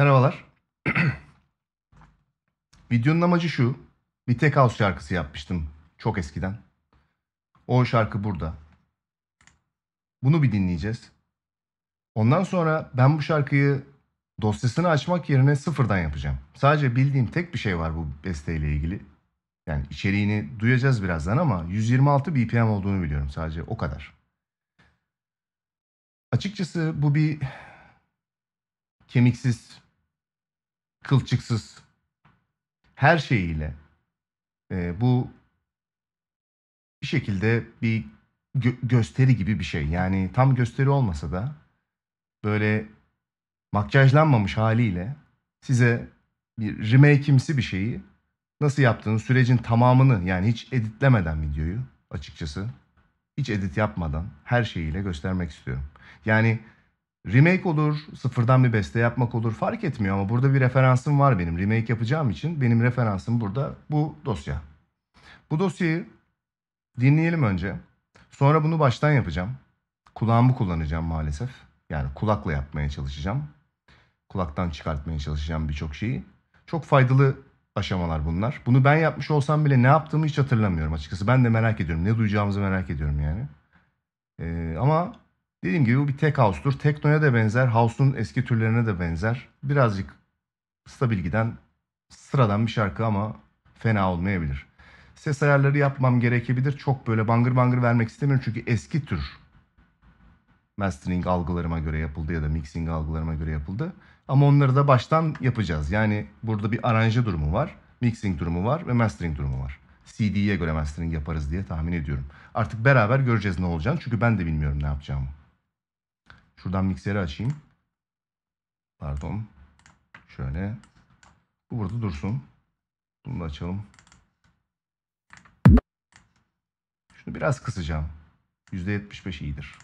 Merhabalar. Videonun amacı şu. Bir tek house şarkısı yapmıştım çok eskiden. O şarkı burada. Bunu bir dinleyeceğiz. Ondan sonra ben bu şarkıyı dosyasını açmak yerine sıfırdan yapacağım. Sadece bildiğim tek bir şey var bu besteyle ilgili. Yani içeriğini duyacağız birazdan ama 126 BPM olduğunu biliyorum sadece o kadar. Açıkçası bu bir kemiksiz, kılçıksız, her şeyiyle e, bu bir şekilde bir gö- gösteri gibi bir şey. Yani tam gösteri olmasa da böyle makyajlanmamış haliyle size bir remake'imsi bir şeyi nasıl yaptığını, sürecin tamamını yani hiç editlemeden videoyu açıkçası hiç edit yapmadan her şeyiyle göstermek istiyorum. Yani remake olur, sıfırdan bir beste yapmak olur fark etmiyor ama burada bir referansım var benim. Remake yapacağım için benim referansım burada bu dosya. Bu dosyayı dinleyelim önce. Sonra bunu baştan yapacağım. Kulağımı kullanacağım maalesef. Yani kulakla yapmaya çalışacağım. Kulaktan çıkartmaya çalışacağım birçok şeyi. Çok faydalı aşamalar bunlar. Bunu ben yapmış olsam bile ne yaptığımı hiç hatırlamıyorum açıkçası. Ben de merak ediyorum. Ne duyacağımızı merak ediyorum yani. Ee, ama dediğim gibi bu bir tek house'tur. Tekno'ya da benzer. House'un eski türlerine de benzer. Birazcık stabil giden sıradan bir şarkı ama fena olmayabilir. Ses ayarları yapmam gerekebilir. Çok böyle bangır bangır vermek istemiyorum çünkü eski tür mastering algılarıma göre yapıldı ya da mixing algılarıma göre yapıldı. Ama onları da baştan yapacağız. Yani burada bir aranje durumu var, mixing durumu var ve mastering durumu var. CD'ye göre mastering yaparız diye tahmin ediyorum. Artık beraber göreceğiz ne olacağını çünkü ben de bilmiyorum ne yapacağımı. Şuradan mikseri açayım. Pardon. Şöyle. Bu burada dursun. Bunu da açalım. Şunu biraz kısacağım. %75 iyidir.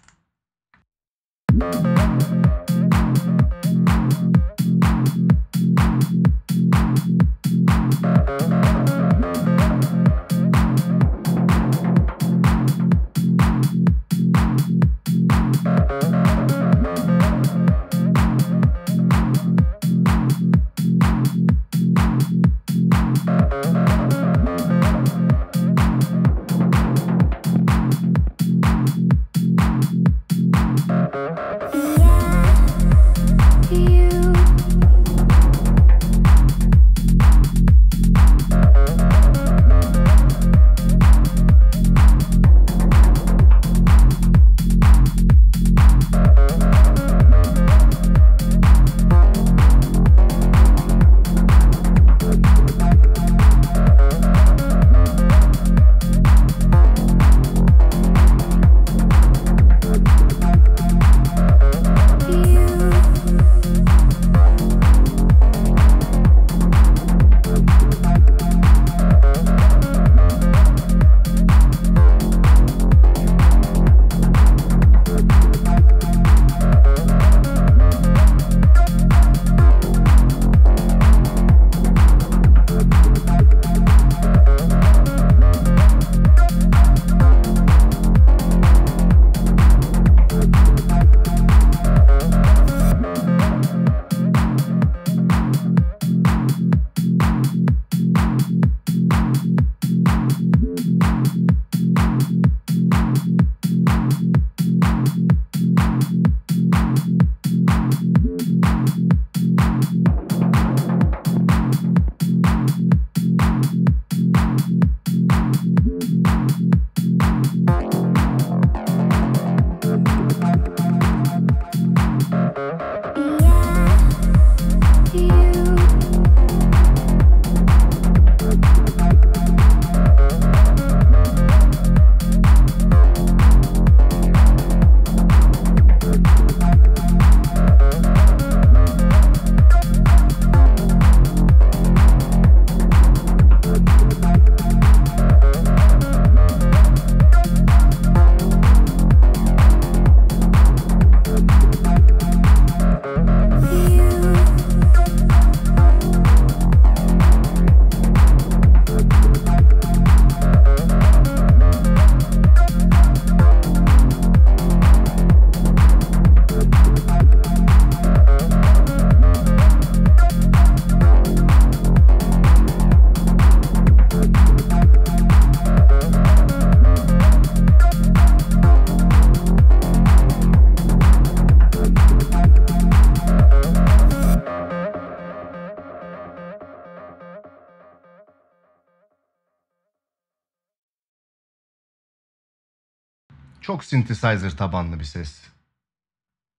Çok synthesizer tabanlı bir ses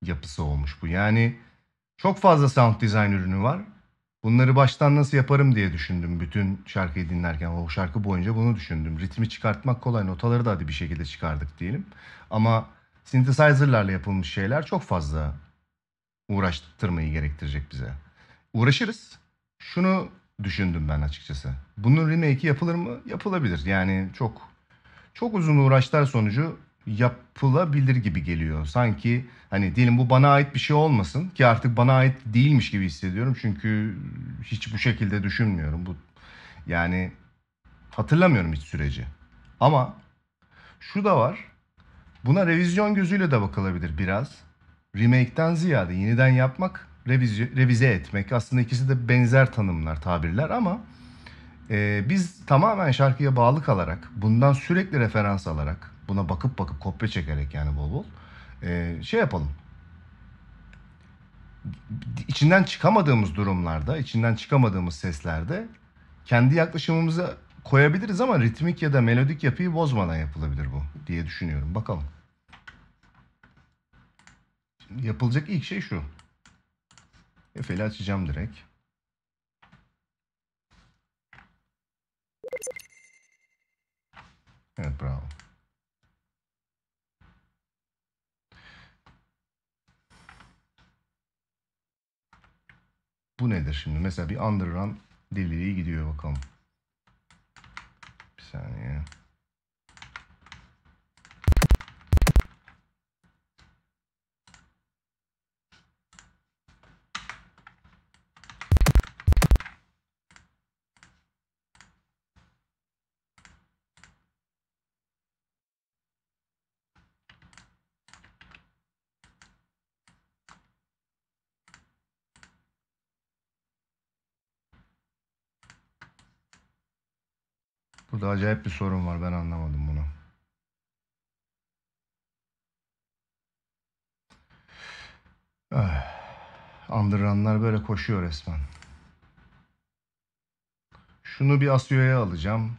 yapısı olmuş bu. Yani çok fazla sound design ürünü var. Bunları baştan nasıl yaparım diye düşündüm bütün şarkıyı dinlerken. O şarkı boyunca bunu düşündüm. Ritmi çıkartmak kolay, notaları da hadi bir şekilde çıkardık diyelim. Ama synthesizer'larla yapılmış şeyler çok fazla uğraştırmayı gerektirecek bize. Uğraşırız. Şunu düşündüm ben açıkçası. Bunun remake'i yapılır mı? Yapılabilir. Yani çok çok uzun uğraşlar sonucu yapılabilir gibi geliyor. Sanki hani diyelim bu bana ait bir şey olmasın ki artık bana ait değilmiş gibi hissediyorum. Çünkü hiç bu şekilde düşünmüyorum. Bu yani hatırlamıyorum hiç süreci. Ama şu da var. Buna revizyon gözüyle de bakılabilir biraz. Remake'den ziyade yeniden yapmak, revize, revize etmek. Aslında ikisi de benzer tanımlar, tabirler ama e, biz tamamen şarkıya bağlı kalarak, bundan sürekli referans alarak, buna bakıp bakıp kopya çekerek yani bol bol e, şey yapalım. İçinden çıkamadığımız durumlarda, içinden çıkamadığımız seslerde kendi yaklaşımımızı koyabiliriz ama ritmik ya da melodik yapıyı bozmadan yapılabilir bu diye düşünüyorum. Bakalım. Şimdi yapılacak ilk şey şu. Efe'li açacağım direkt. Evet bravo. Bu nedir şimdi? Mesela bir underrun deliliği gidiyor bakalım. Bir saniye. Burada acayip bir sorun var. Ben anlamadım bunu. Ah, Underrun'lar böyle koşuyor resmen. Şunu bir Asio'ya alacağım.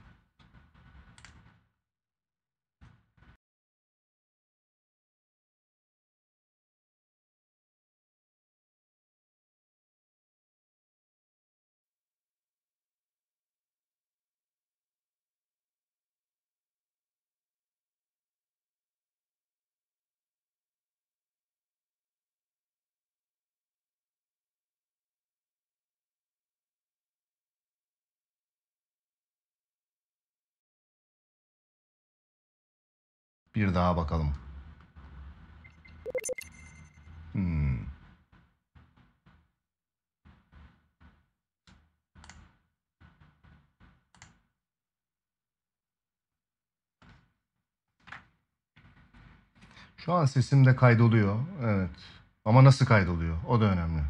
Bir daha bakalım. Hmm. Şu an sesim de kaydoluyor. Evet. Ama nasıl kaydoluyor? O da önemli.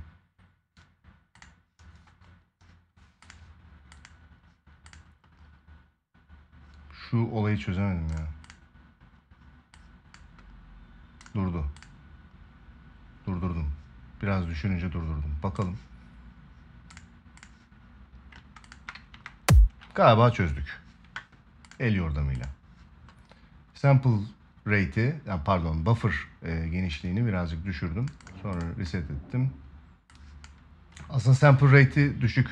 Şu olayı çözemedim ya. Durdu. Durdurdum. Biraz düşününce durdurdum. Bakalım. Galiba çözdük. El yordamıyla. Sample rate'i, yani pardon buffer e, genişliğini birazcık düşürdüm. Sonra reset ettim. Aslında sample rate'i düşük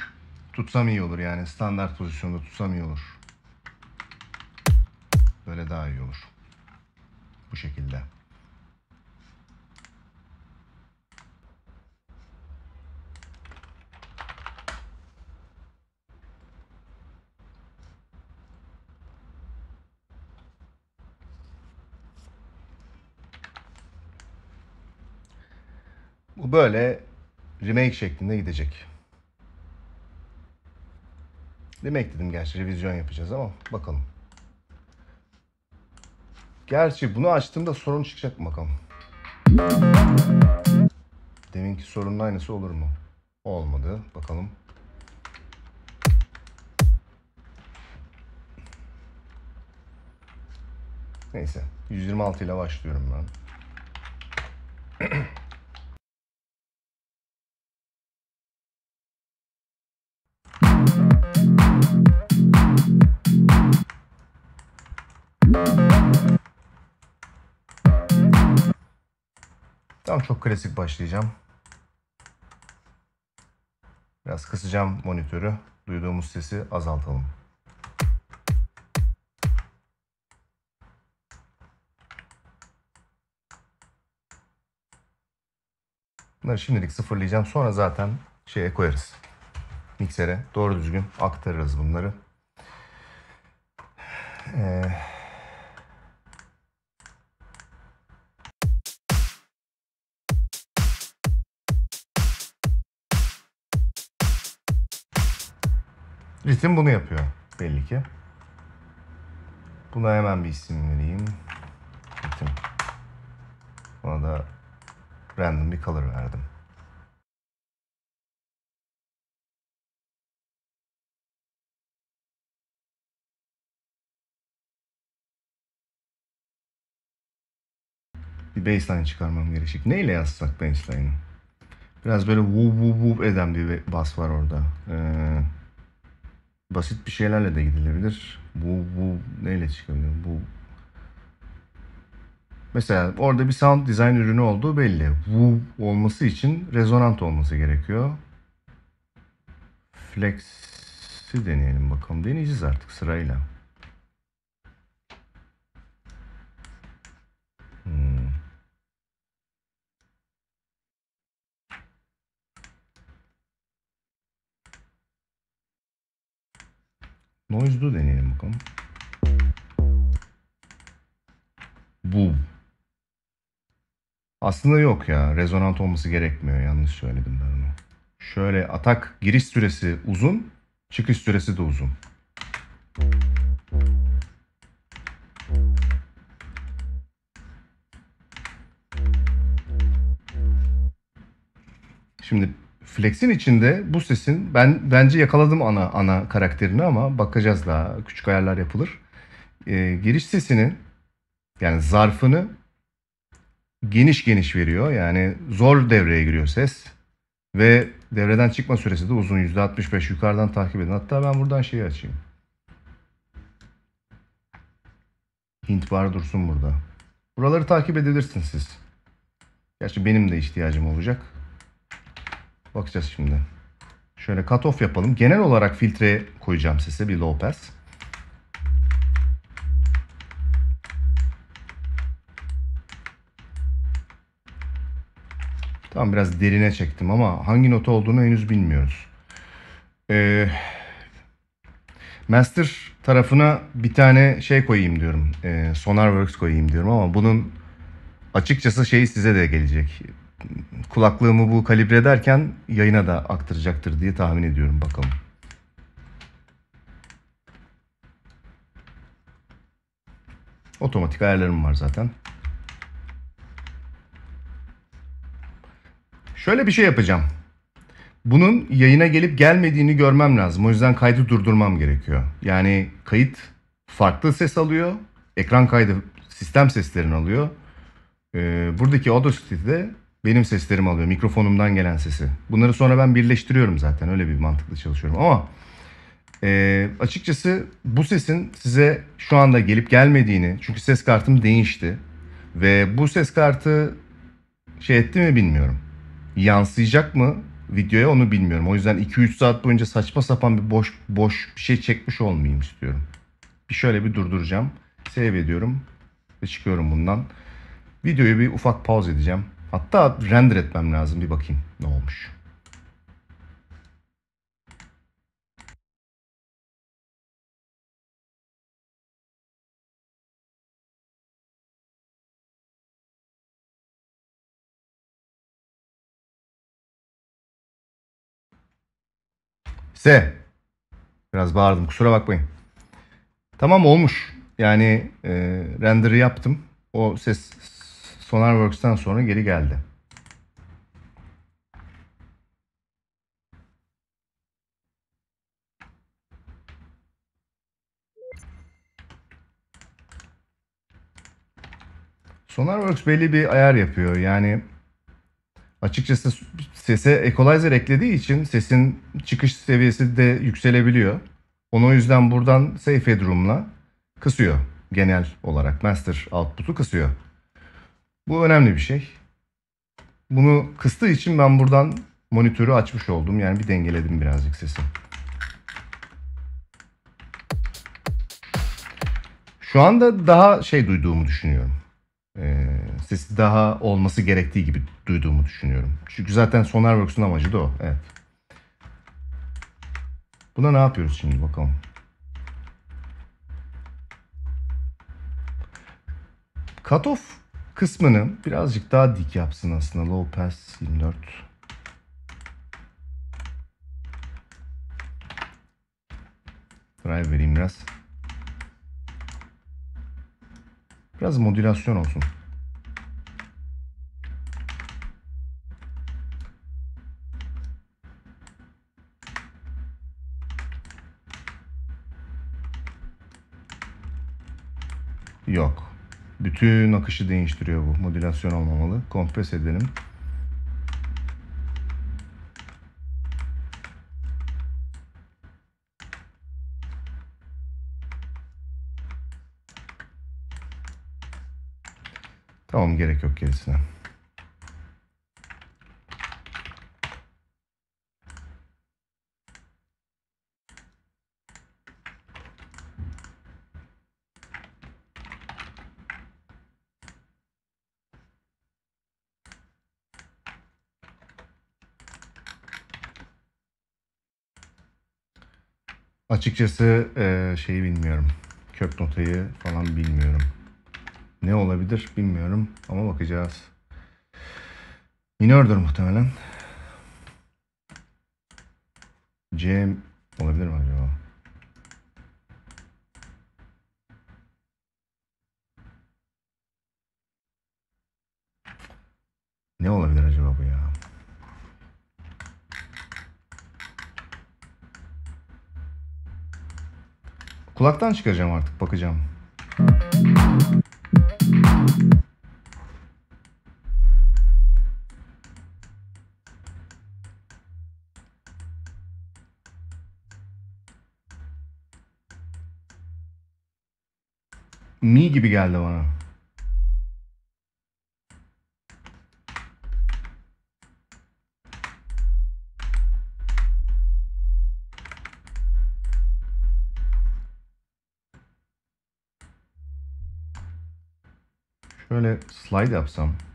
tutsam iyi olur. Yani standart pozisyonda tutsam iyi olur. Böyle daha iyi olur. Bu şekilde. Bu böyle remake şeklinde gidecek. Remake dedim gerçi revizyon yapacağız ama bakalım. Gerçi bunu açtığımda sorun çıkacak mı bakalım. Deminki sorunun aynısı olur mu? Olmadı. Bakalım. Neyse. 126 ile başlıyorum ben. Tamam çok klasik başlayacağım. Biraz kısacağım monitörü. Duyduğumuz sesi azaltalım. Bunları şimdilik sıfırlayacağım. Sonra zaten şeye koyarız. Miksere doğru düzgün aktarırız bunları. Ee, ritim bunu yapıyor belli ki. Buna hemen bir isim vereyim. Ritim. Buna da random bir color verdim. Bir baseline çıkarmam gerekecek. Neyle yazsak baseline'ı? Biraz böyle woo woo woo eden bir bas var orada. Ee, basit bir şeylerle de gidilebilir. Woo woo neyle çıkabilir? Bu Mesela orada bir sound design ürünü olduğu belli. Woo olması için rezonant olması gerekiyor. Flex'i deneyelim bakalım. Deneyeceğiz artık sırayla. Noise do deneyelim bakalım. Bu. Aslında yok ya. Rezonant olması gerekmiyor. Yanlış söyledim ben onu. Şöyle atak giriş süresi uzun, çıkış süresi de uzun. Şimdi Flex'in içinde bu sesin ben bence yakaladım ana ana karakterini ama bakacağız daha küçük ayarlar yapılır. Ee, giriş sesinin yani zarfını geniş geniş veriyor. Yani zor devreye giriyor ses. Ve devreden çıkma süresi de uzun. %65 yukarıdan takip edin. Hatta ben buradan şeyi açayım. Hint bar dursun burada. Buraları takip edebilirsiniz siz. Gerçi benim de ihtiyacım olacak. Bakacağız şimdi. Şöyle cut off yapalım. Genel olarak filtre koyacağım sese bir low pass. Tamam biraz derine çektim ama hangi nota olduğunu henüz bilmiyoruz. Ee, master tarafına bir tane şey koyayım diyorum. Ee, Sonarworks koyayım diyorum ama bunun açıkçası şeyi size de gelecek. Kulaklığımı bu kalibre ederken yayına da aktaracaktır diye tahmin ediyorum bakalım. Otomatik ayarlarım var zaten. Şöyle bir şey yapacağım. Bunun yayına gelip gelmediğini görmem lazım. O yüzden kaydı durdurmam gerekiyor. Yani kayıt farklı ses alıyor. Ekran kaydı sistem seslerini alıyor. Ee, buradaki Audacity'de benim seslerimi alıyor. Mikrofonumdan gelen sesi. Bunları sonra ben birleştiriyorum zaten. Öyle bir mantıklı çalışıyorum. Ama e, açıkçası bu sesin size şu anda gelip gelmediğini çünkü ses kartım değişti. Ve bu ses kartı şey etti mi bilmiyorum yansıyacak mı videoya onu bilmiyorum. O yüzden 2-3 saat boyunca saçma sapan bir boş boş bir şey çekmiş olmayayım istiyorum. Bir şöyle bir durduracağım. Save ediyorum ve çıkıyorum bundan. Videoyu bir ufak pause edeceğim. Hatta render etmem lazım bir bakayım ne olmuş. S. Biraz bağırdım kusura bakmayın. Tamam olmuş. Yani e, render'ı yaptım. O ses Sonarworks'tan sonra geri geldi. Sonarworks belli bir ayar yapıyor. Yani Açıkçası sese equalizer eklediği için sesin çıkış seviyesi de yükselebiliyor. Onu o yüzden buradan safe headroom'la kısıyor genel olarak. Master output'u kısıyor. Bu önemli bir şey. bunu kıstığı için ben buradan monitörü açmış oldum. Yani bir dengeledim birazcık sesi. Şu anda daha şey duyduğumu düşünüyorum. Ee, sesi daha olması gerektiği gibi duyduğumu düşünüyorum. Çünkü zaten Sonarworks'un amacı da o. Evet. Buna ne yapıyoruz şimdi bakalım. Cutoff kısmını birazcık daha dik yapsın aslında. Low pass 24. Drive vereyim biraz. Biraz modülasyon olsun. Yok. Bütün akışı değiştiriyor bu. Modülasyon olmamalı. Kompres edelim. Tamam gerek yok gerisine. Açıkçası eee, şeyi bilmiyorum. Kök notayı falan bilmiyorum. Ne olabilir bilmiyorum ama bakacağız. Minördür muhtemelen. C olabilir mi acaba? Ne olabilir acaba bu ya? Kulaktan çıkaracağım artık bakacağım. Mi gibi geldi bana. Şöyle slide yapsam. Şöyle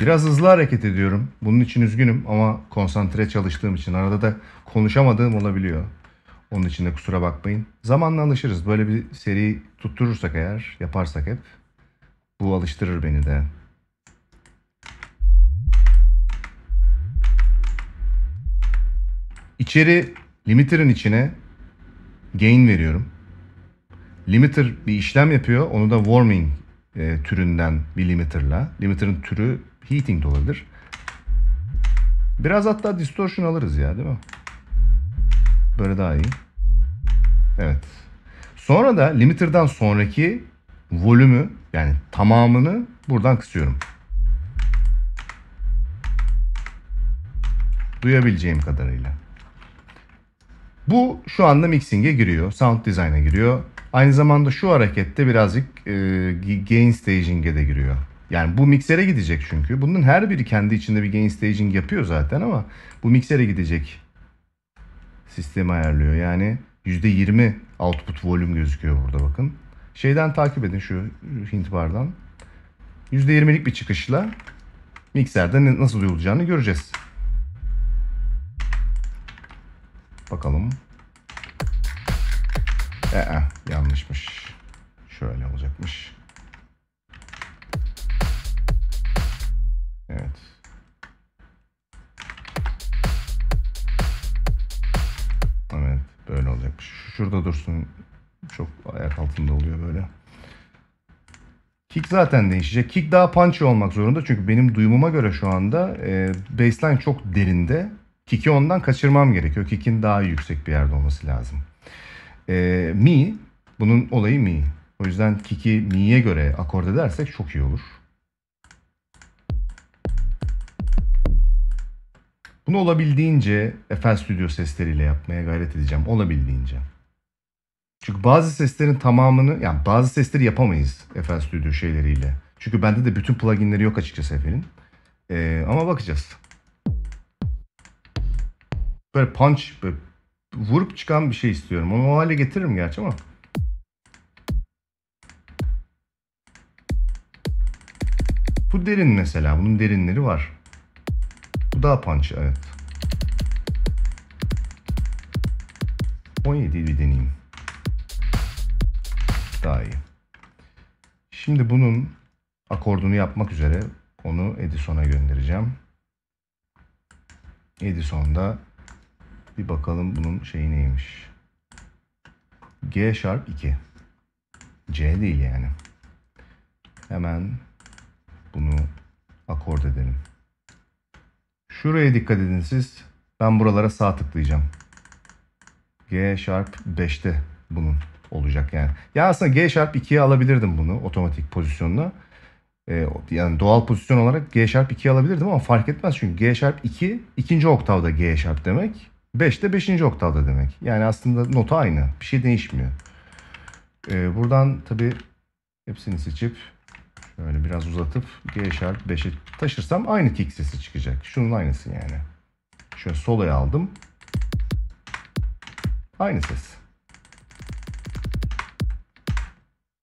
Biraz hızlı hareket ediyorum. Bunun için üzgünüm ama konsantre çalıştığım için arada da konuşamadığım olabiliyor. Onun için de kusura bakmayın. Zamanla alışırız. Böyle bir seri tutturursak eğer, yaparsak hep bu alıştırır beni de. İçeri limiter'ın içine gain veriyorum. Limiter bir işlem yapıyor. Onu da warming e, türünden bir limiter'la. Limiter'ın türü heating de olabilir. Biraz hatta distortion alırız ya değil mi? Böyle daha iyi. Evet. Sonra da limiter'dan sonraki volümü yani tamamını buradan kısıyorum. Duyabileceğim kadarıyla. Bu şu anda mixing'e giriyor. Sound design'a giriyor. Aynı zamanda şu harekette birazcık e, gain staging'e de giriyor. Yani bu miksere gidecek çünkü. Bunun her biri kendi içinde bir gain staging yapıyor zaten ama bu miksere gidecek sistemi ayarlıyor. Yani %20 output volüm gözüküyor burada bakın. Şeyden takip edin şu hint bardan. %20'lik bir çıkışla mikserde nasıl duyulacağını göreceğiz. Bakalım. Ee, yanlışmış. Şöyle olacakmış. Evet. Evet, böyle olacakmış. Şurada dursun. Çok ayak altında oluyor böyle. Kick zaten değişecek. Kick daha punchy olmak zorunda. Çünkü benim duyumuma göre şu anda e, baseline çok derinde. Kick'i ondan kaçırmam gerekiyor. Kick'in daha yüksek bir yerde olması lazım. E, mi, bunun olayı mi. O yüzden kick'i mi'ye göre akord edersek çok iyi olur. Bunu olabildiğince FL Studio sesleriyle yapmaya gayret edeceğim. Olabildiğince. Çünkü bazı seslerin tamamını, yani bazı sesleri yapamayız FL Studio şeyleriyle. Çünkü bende de bütün pluginleri yok açıkçası FL'in. Ee, ama bakacağız. Böyle punch, böyle vurup çıkan bir şey istiyorum. Onu o hale getiririm gerçi ama. Bu derin mesela. Bunun derinleri var. Daha punch evet. 17'yi bir deneyeyim. Daha iyi. Şimdi bunun akordunu yapmak üzere onu Edison'a göndereceğim. Edison'da bir bakalım bunun şeyi neymiş. G sharp 2. C değil yani. Hemen bunu akord edelim. Şuraya dikkat edin siz. Ben buralara sağ tıklayacağım. G sharp 5'te bunun olacak yani. Ya aslında G sharp 2'ye alabilirdim bunu otomatik pozisyonla. Ee, yani doğal pozisyon olarak G sharp 2'ye alabilirdim ama fark etmez çünkü G sharp 2 ikinci oktavda G sharp demek. 5 de 5. oktavda demek. Yani aslında nota aynı. Bir şey değişmiyor. Ee, buradan tabi hepsini seçip şöyle biraz uzatıp G sharp 5'e taşırsam aynı kick sesi çıkacak. Şunun aynısı yani. Şöyle soloya aldım. Aynı ses.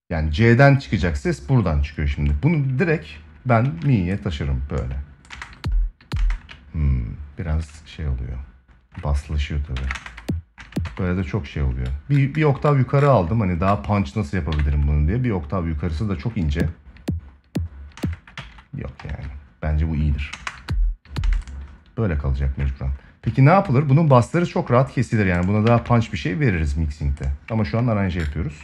Yani C'den çıkacak ses buradan çıkıyor şimdi. Bunu direkt ben mi'ye taşırım böyle. Hmm, biraz şey oluyor. Baslaşıyor tabii. Böyle de çok şey oluyor. Bir, bir oktav yukarı aldım. Hani daha punch nasıl yapabilirim bunu diye. Bir oktav yukarısı da çok ince. Yok yani. Bence bu iyidir. Böyle kalacak mecburen. Peki ne yapılır? Bunun basları çok rahat kesilir. Yani buna daha punch bir şey veririz mixing'de. Ama şu an aranje yapıyoruz.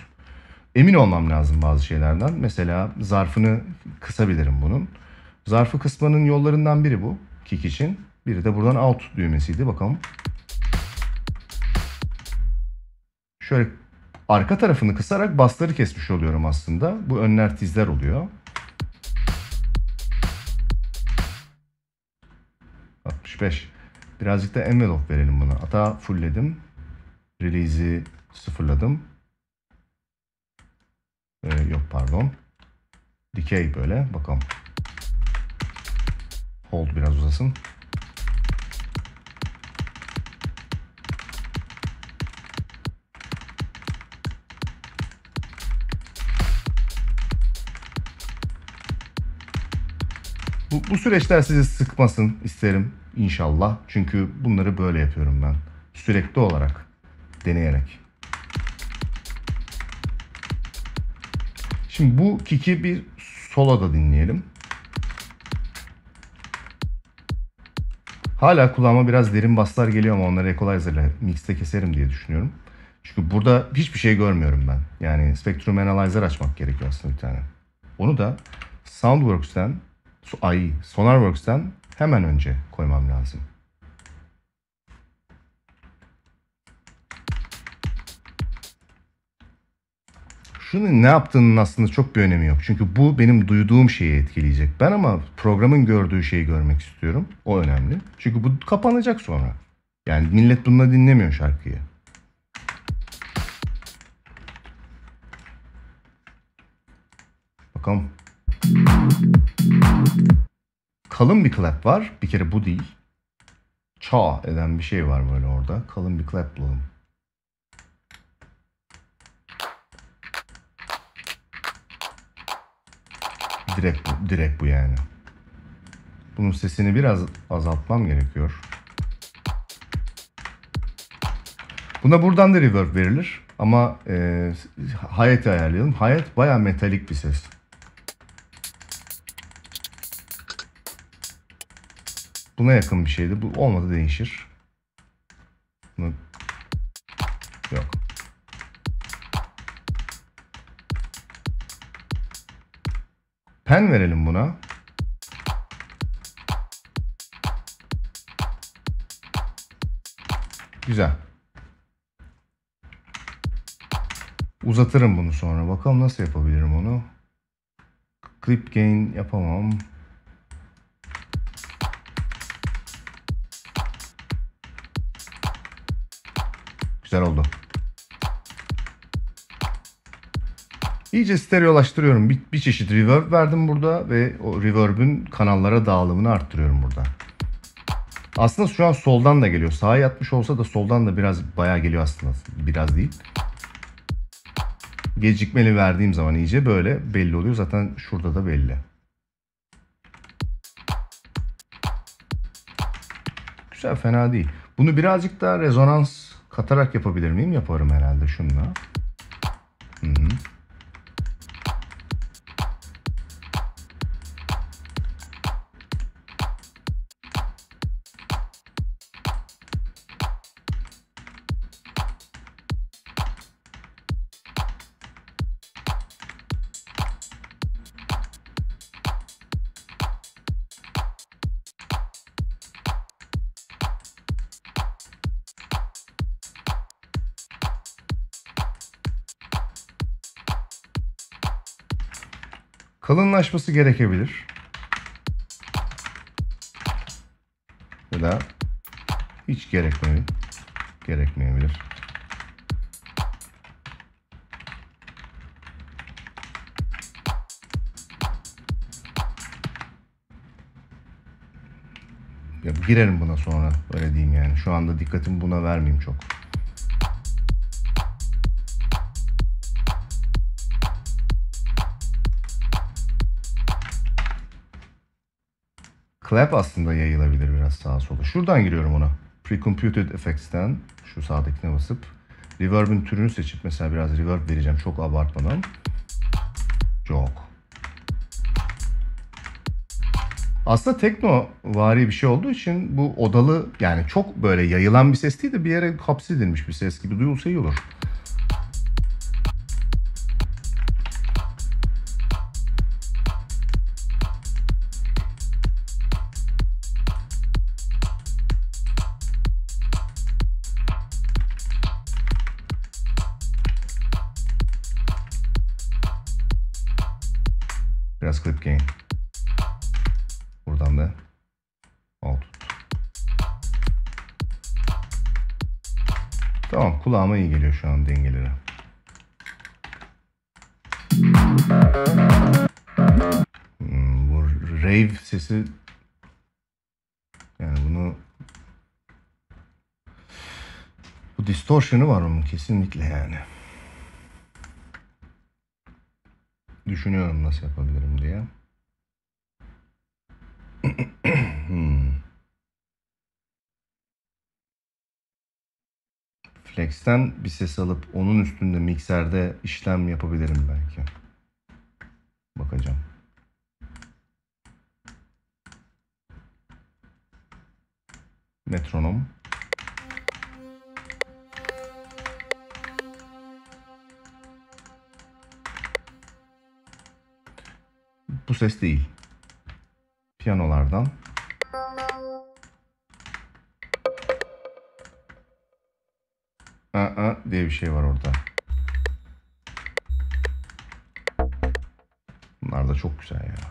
Emin olmam lazım bazı şeylerden. Mesela zarfını kısabilirim bunun. Zarfı kısmanın yollarından biri bu. Kick için. Biri de buradan out düğmesiydi. Bakalım. Şöyle arka tarafını kısarak basları kesmiş oluyorum aslında. Bu önler tizler oluyor. 65. Birazcık da envelope verelim buna. Hatta fullledim. Release'i sıfırladım. Ee, yok pardon. Dikey böyle. Bakalım. Hold biraz uzasın. Bu, bu süreçler sizi sıkmasın isterim inşallah. Çünkü bunları böyle yapıyorum ben. Sürekli olarak deneyerek. Şimdi bu kiki bir soloda dinleyelim. Hala kulağıma biraz derin baslar geliyor ama onları equalizer ile mixte keserim diye düşünüyorum. Çünkü burada hiçbir şey görmüyorum ben. Yani Spectrum Analyzer açmak gerekiyor aslında bir tane. Onu da Soundworks'ten, ay Sonarworks'ten hemen önce koymam lazım. Şunu ne yaptığının aslında çok bir önemi yok. Çünkü bu benim duyduğum şeyi etkileyecek. Ben ama programın gördüğü şeyi görmek istiyorum. O önemli. Çünkü bu kapanacak sonra. Yani millet bununla dinlemiyor şarkıyı. Bakalım. Kalın bir clap var. Bir kere bu değil. Ça eden bir şey var böyle orada. Kalın bir clap bulalım. Direkt bu, direkt bu yani. Bunun sesini biraz azaltmam gerekiyor. Buna buradan da reverb verilir. Ama e, Hayat'ı ayarlayalım. Hayat baya metalik bir ses. Buna yakın bir şeydi. Bu olmadı değişir. Bunu... Yok. Pen verelim buna. Güzel. Uzatırım bunu sonra. Bakalım nasıl yapabilirim onu. Clip gain yapamam. Güzel oldu. İyice stereolaştırıyorum. Bir, bir çeşit reverb verdim burada ve o reverb'ün kanallara dağılımını arttırıyorum burada. Aslında şu an soldan da geliyor. Sağa yatmış olsa da soldan da biraz bayağı geliyor aslında. Biraz değil. Gecikmeli verdiğim zaman iyice böyle belli oluyor. Zaten şurada da belli. Güzel fena değil. Bunu birazcık daha rezonans katarak yapabilir miyim? Yaparım herhalde şunla. Kalınlaşması gerekebilir. Ya da hiç gerekmeyebilir. Gerekmeyebilir. Ya girerim buna sonra öyle diyeyim yani. Şu anda dikkatimi buna vermeyeyim çok. Clap aslında yayılabilir biraz sağa sola. Şuradan giriyorum ona. Precomputed Effects'ten şu sağdakine basıp Reverb'ün türünü seçip mesela biraz reverb vereceğim çok abartmadan. Çok. Aslında tekno vari bir şey olduğu için bu odalı yani çok böyle yayılan bir ses değil de bir yere hapsedilmiş bir ses gibi duyulsa iyi olur. Kulağıma iyi geliyor şu an dengeleri. Hmm, bu rave sesi yani bunu bu distortion'ı var onun kesinlikle yani. Düşünüyorum nasıl yapabilirim diye. Flex'ten bir ses alıp onun üstünde mikserde işlem yapabilirim belki. Bakacağım. Metronom. Bu ses değil. Piyanolardan. Aa diye bir şey var orada. Bunlar da çok güzel ya.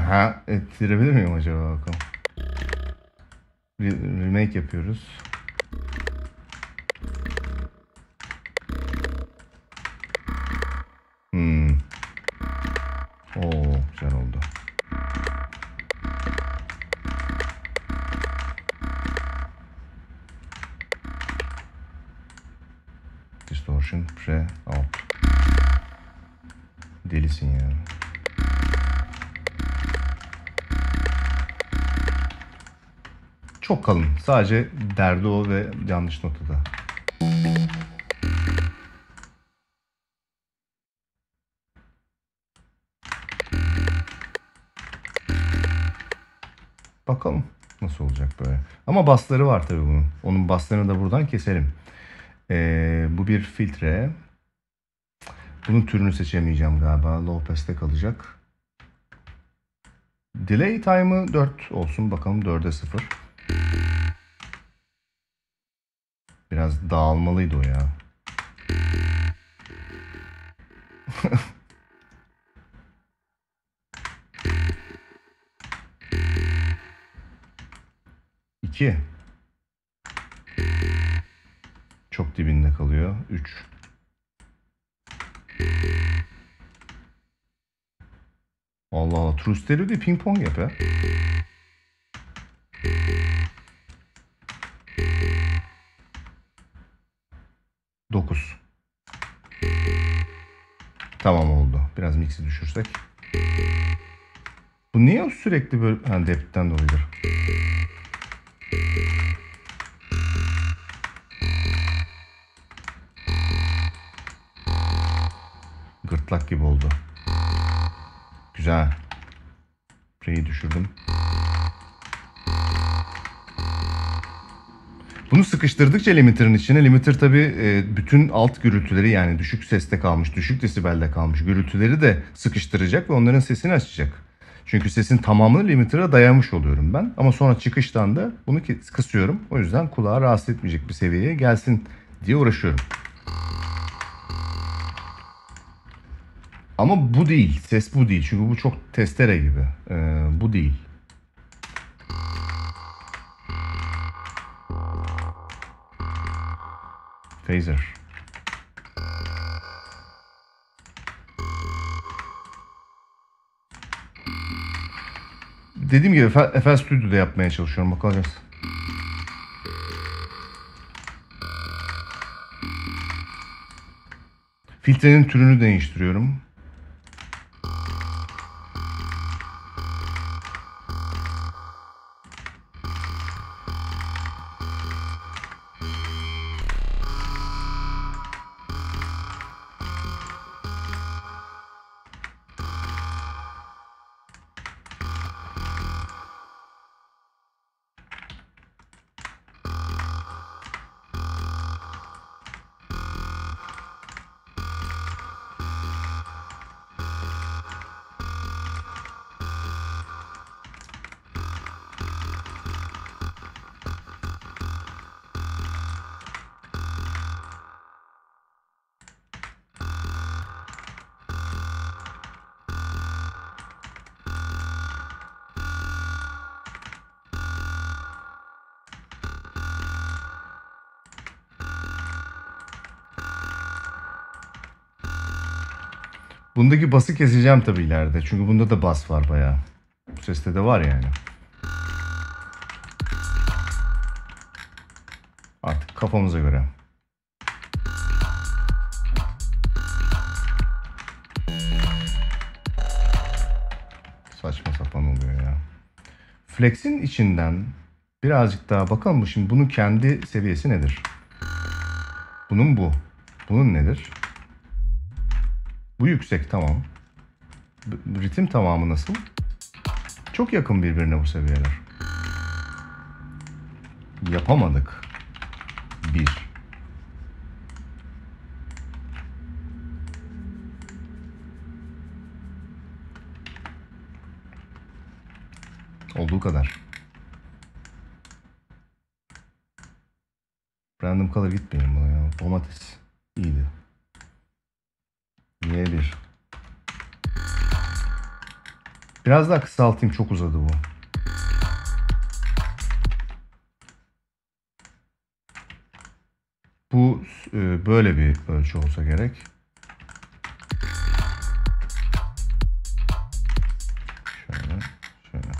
Ha ettirebilir miyim acaba bakalım. Remake yapıyoruz. Çok kalın. Sadece derdi o ve yanlış notada. Bakalım nasıl olacak böyle. Ama basları var tabii bunun. Onun baslarını da buradan keselim. Ee, bu bir filtre. Bunun türünü seçemeyeceğim galiba. Low pass'te kalacak. Delay time'ı 4 olsun. Bakalım 4'e 0. Biraz dağılmalıydı o ya. İki. Çok dibinde kalıyor. Üç. Allah Allah. True Stereo ping pong yap ya. Dokuz. Tamam oldu. Biraz mix'i düşürsek. Bu niye sürekli böyle... Ha depth'ten dolayıdır. Gırtlak gibi oldu. Güzel. Pre'yi düşürdüm. Bunu sıkıştırdıkça limiter'ın içine limiter tabi bütün alt gürültüleri yani düşük seste kalmış, düşük desibelde kalmış gürültüleri de sıkıştıracak ve onların sesini açacak. Çünkü sesin tamamını limiter'a dayamış oluyorum ben. Ama sonra çıkıştan da bunu kısıyorum. O yüzden kulağı rahatsız etmeyecek bir seviyeye gelsin diye uğraşıyorum. Ama bu değil. Ses bu değil. Çünkü bu çok testere gibi. Ee, bu değil. Phaser. Dediğim gibi FL Studio'da yapmaya çalışıyorum. Bakacağız. Filtrenin türünü değiştiriyorum. Bundaki bası keseceğim tabii ileride. Çünkü bunda da bas var bayağı. Bu seste de var yani. Artık kafamıza göre. Saçma sapan oluyor ya. Flex'in içinden birazcık daha bakalım şimdi bunun kendi seviyesi nedir? Bunun bu. Bunun nedir? Bu yüksek tamam. Ritim tamamı nasıl? Çok yakın birbirine bu seviyeler. Yapamadık. Bir. Olduğu kadar. Random color gitmeyin buna ya. Domates. İyiydi. Biraz daha kısaltayım. Çok uzadı bu. Bu e, böyle bir ölçü olsa gerek. Şöyle, şöyle.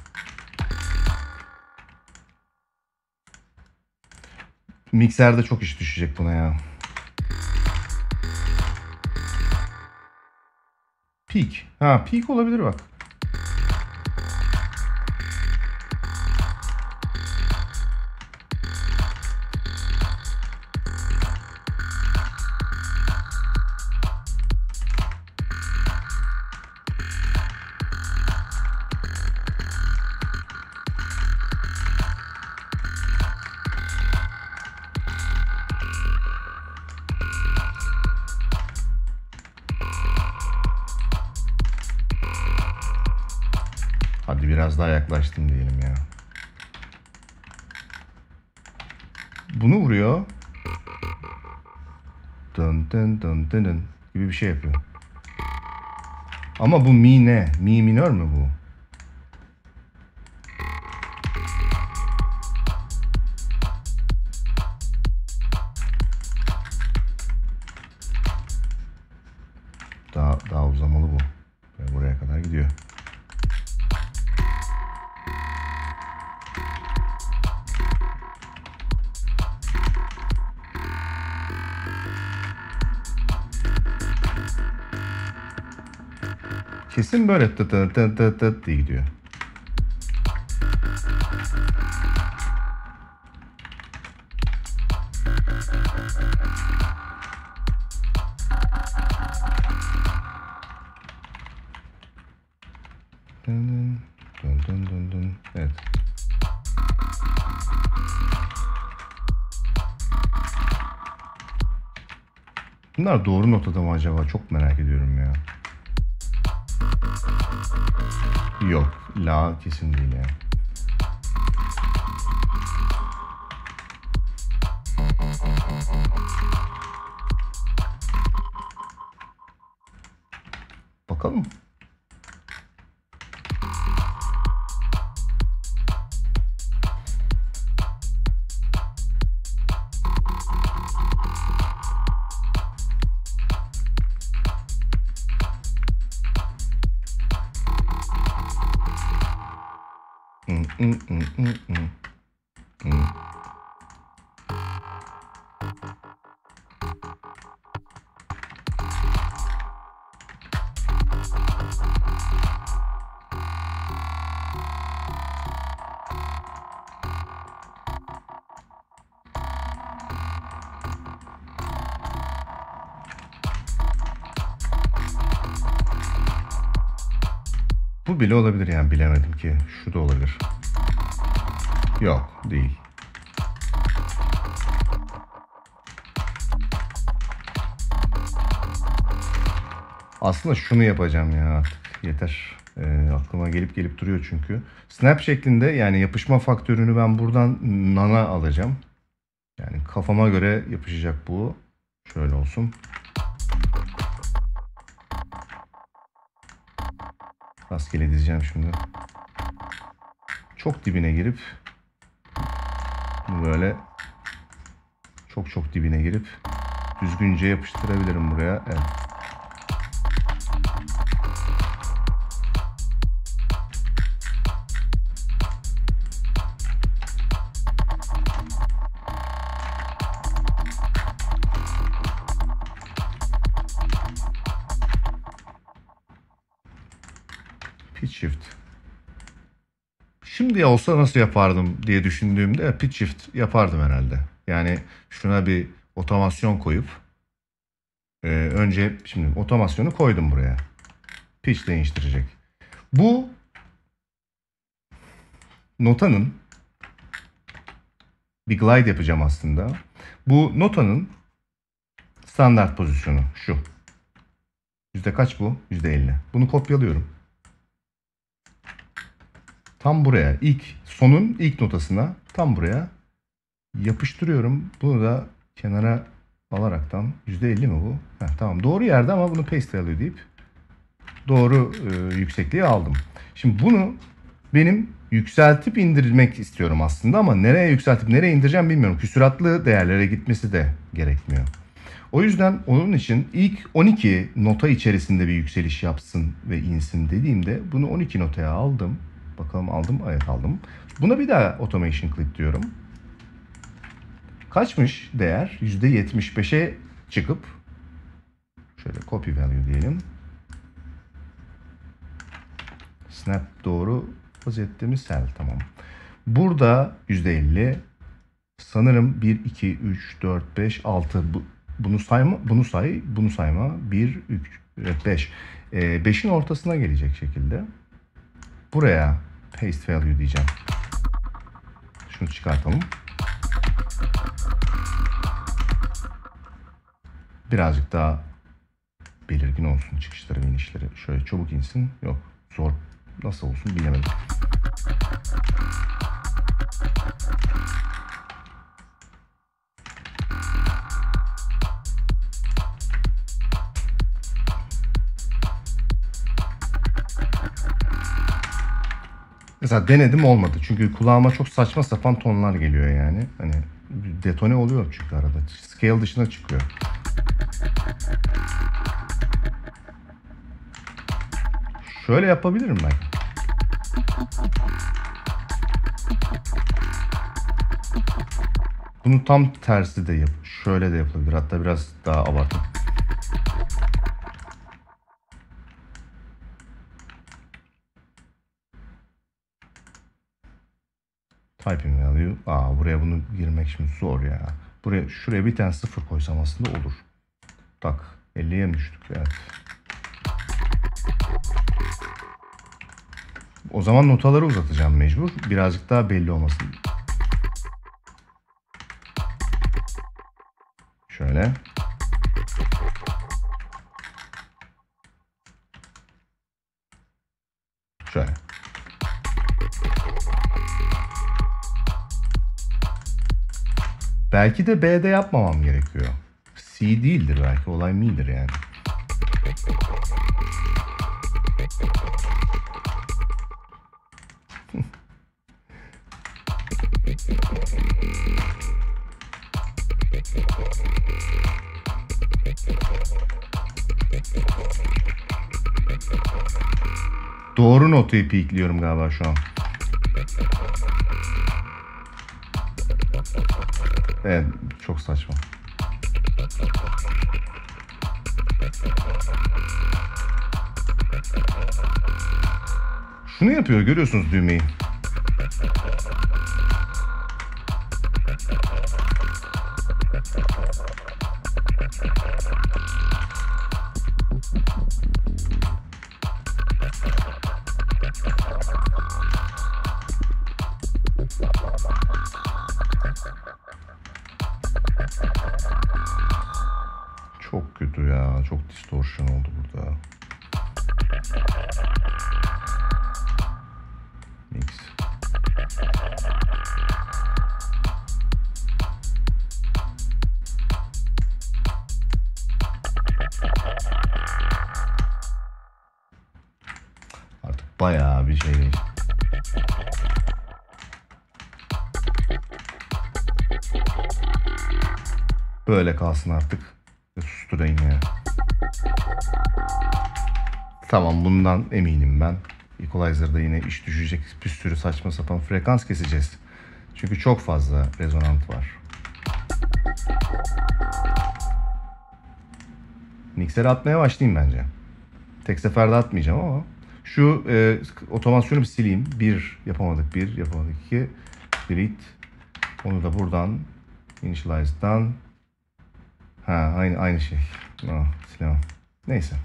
Mikserde çok iş düşecek buna ya. Peak. Ha peak olabilir bak. Ama bu mi ne? Mi minör mü bu? Kesin böyle tı tı tı tı tı diye gidiyor. Dın dın dın dın. Evet. Bunlar doğru notada mı acaba? Çok merak ediyorum ya. Yok. La kesin değil yani. Bakalım. Bile olabilir yani bilemedim ki. Şu da olabilir. Yok değil. Aslında şunu yapacağım ya artık yeter. Ee, aklıma gelip gelip duruyor çünkü. Snap şeklinde yani yapışma faktörünü ben buradan nana alacağım. Yani kafama göre yapışacak bu. Şöyle olsun. Rastgele dizeceğim şimdi. Çok dibine girip böyle çok çok dibine girip düzgünce yapıştırabilirim buraya. Evet. Olsa nasıl yapardım diye düşündüğümde pitch shift yapardım herhalde. Yani şuna bir otomasyon koyup e, önce şimdi otomasyonu koydum buraya. Pitch değiştirecek. Bu notanın bir glide yapacağım aslında. Bu notanın standart pozisyonu şu. Yüzde kaç bu? Yüzde 50. Bunu kopyalıyorum. Tam buraya ilk sonun ilk notasına tam buraya yapıştırıyorum. Bunu da kenara alaraktan %50 mi bu? Heh, tamam doğru yerde ama bunu paste alıyor deyip doğru e, yüksekliği aldım. Şimdi bunu benim yükseltip indirmek istiyorum aslında ama nereye yükseltip nereye indireceğim bilmiyorum. Küsuratlı değerlere gitmesi de gerekmiyor. O yüzden onun için ilk 12 nota içerisinde bir yükseliş yapsın ve insin dediğimde bunu 12 notaya aldım. Bakalım aldım. Evet aldım. Buna bir daha automation click diyorum. Kaçmış değer? %75'e çıkıp şöyle copy value diyelim. Snap doğru mi? Cell tamam. Burada %50 sanırım 1 2 3 4 5 6 bu, bunu sayma bunu say bunu sayma 1 3 evet 5 ee, 5'in ortasına gelecek şekilde buraya paste value diyeceğim. Şunu çıkartalım. Birazcık daha belirgin olsun çıkışları ve inişleri. Şöyle çabuk insin. Yok zor nasıl olsun bilemedim. Mesela denedim olmadı. Çünkü kulağıma çok saçma sapan tonlar geliyor yani. Hani detone oluyor çünkü arada. Scale dışına çıkıyor. Şöyle yapabilirim ben. Bunu tam tersi de yap. Şöyle de yapılabilir. Hatta biraz daha abartı. Typing value. Aa buraya bunu girmek şimdi zor ya. Buraya şuraya bir tane sıfır koysam aslında olur. Tak 50'ye mi düştük? Evet. O zaman notaları uzatacağım mecbur. Birazcık daha belli olmasın. Şöyle. Belki de B'de yapmamam gerekiyor. C değildir belki. Olay mi'dir yani. Doğru notu pikliyorum galiba şu an. Saçma. Şunu yapıyor görüyorsunuz düğmeyi. Çok kötü ya. Çok distortion oldu burada. Mix. Artık bayağı bir şey değişti. Böyle kalsın artık. Susturayım ya. Tamam bundan eminim ben. Equalizer'da yine iş düşecek bir sürü saçma sapan frekans keseceğiz. Çünkü çok fazla rezonant var. Mixer'e atmaya başlayayım bence. Tek seferde atmayacağım ama şu e, otomasyonu bir sileyim. Bir yapamadık, bir yapamadık, iki. Delete. Onu da buradan initialize'dan Ha aynı aynı şey. Oh, silemem. Neyse.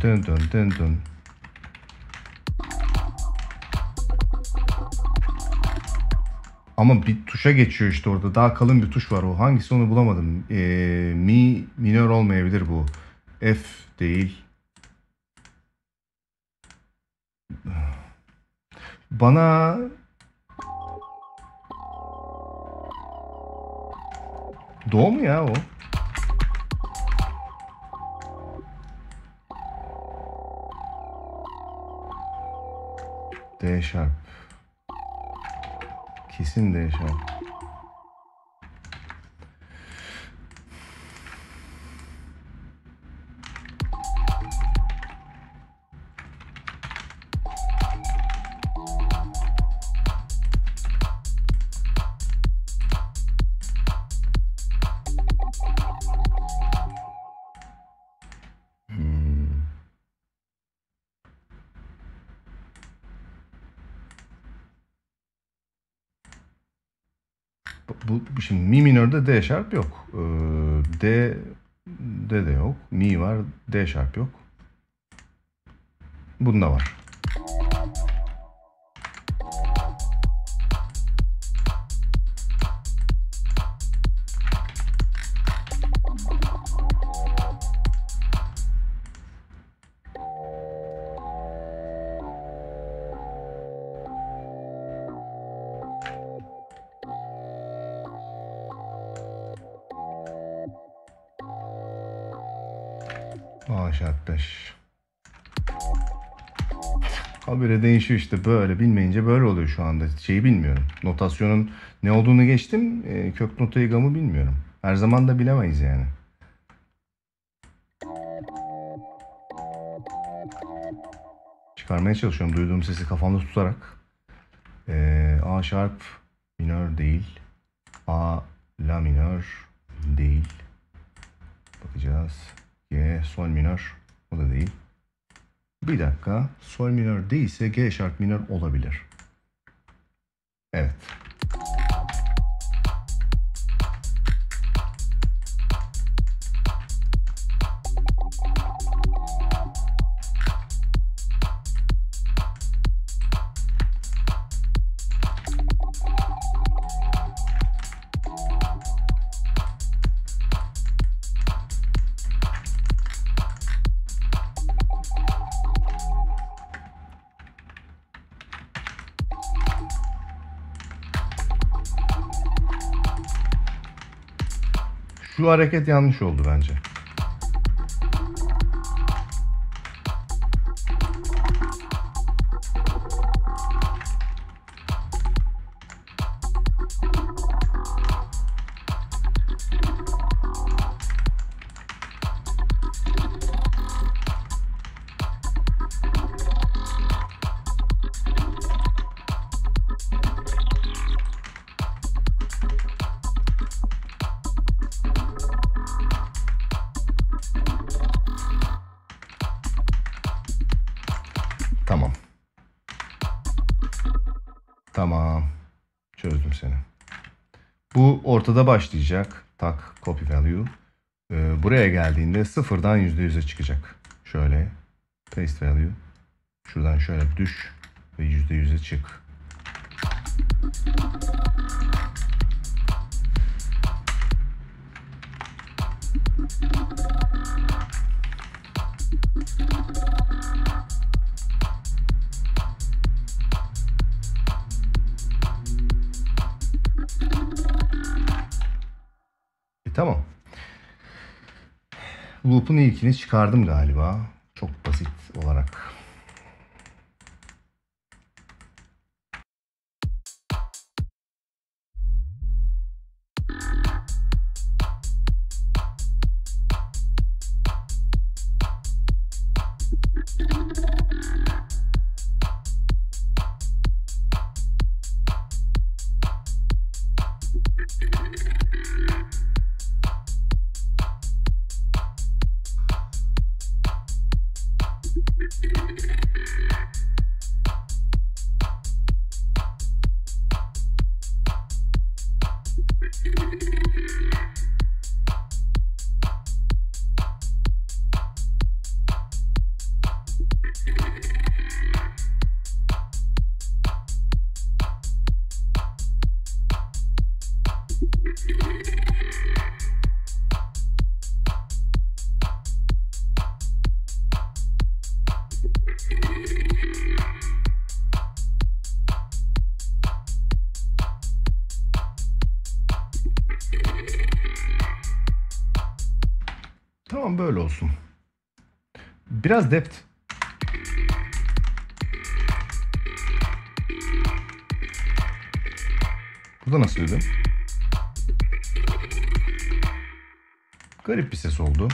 dın dın dın dın. Ama bir tuşa geçiyor işte orada. Daha kalın bir tuş var o. Hangisi onu bulamadım. Ee, mi minör olmayabilir bu. F değil. Bana Do mu ya o? D sharp. Kesin D sharp. Bu, şimdi mi minörde D sharp yok. Ee, D D de yok. Mi var. D sharp yok. Bunda var. Değişiyor işte böyle bilmeyince böyle oluyor şu anda. Şeyi bilmiyorum. Notasyonun ne olduğunu geçtim. e, kök notayı gamı bilmiyorum. Her zaman da bilemeyiz yani. Çıkarmaya çalışıyorum duyduğum sesi kafamda tutarak. E, A sharp minör değil. A la minör değil. Bakacağız. G sol minör. O da değil. Bir dakika. Sol minör değilse G sharp minör olabilir. Evet. Şu hareket yanlış oldu bence. Ortada başlayacak. Tak copy value. Ee, buraya geldiğinde sıfırdan %100'e çıkacak. Şöyle paste value. Şuradan şöyle düş ve %100'e çık. E, Loop'un ilkini çıkardım galiba. Çok basit olarak. Biraz depth. Burada nasılydı? Garip bir ses oldu.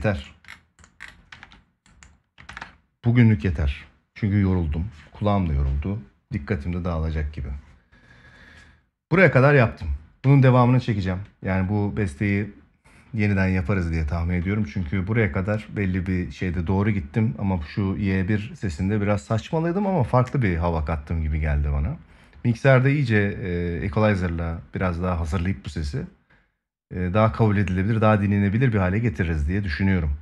Yeter. Bugünlük yeter. Çünkü yoruldum. Kulağım da yoruldu. Dikkatim de dağılacak gibi. Buraya kadar yaptım. Bunun devamını çekeceğim. Yani bu besteyi yeniden yaparız diye tahmin ediyorum. Çünkü buraya kadar belli bir şeyde doğru gittim. Ama şu Y1 sesinde biraz saçmalıydım ama farklı bir hava kattım gibi geldi bana. Mikserde iyice e, equalizer'la biraz daha hazırlayıp bu sesi daha kabul edilebilir, daha dinlenebilir bir hale getiririz diye düşünüyorum.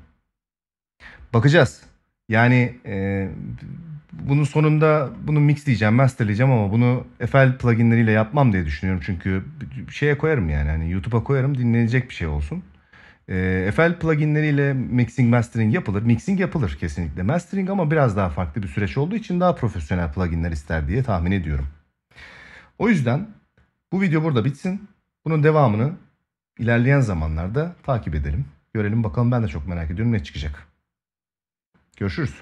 Bakacağız. Yani e, bunun sonunda bunu mixleyeceğim, masterleyeceğim ama bunu FL pluginleriyle yapmam diye düşünüyorum. Çünkü şeye koyarım yani hani YouTube'a koyarım dinlenecek bir şey olsun. E, FL pluginleriyle mixing, mastering yapılır. Mixing yapılır kesinlikle. Mastering ama biraz daha farklı bir süreç olduğu için daha profesyonel pluginler ister diye tahmin ediyorum. O yüzden bu video burada bitsin. Bunun devamını ilerleyen zamanlarda takip edelim. Görelim bakalım ben de çok merak ediyorum ne çıkacak. Görüşürüz.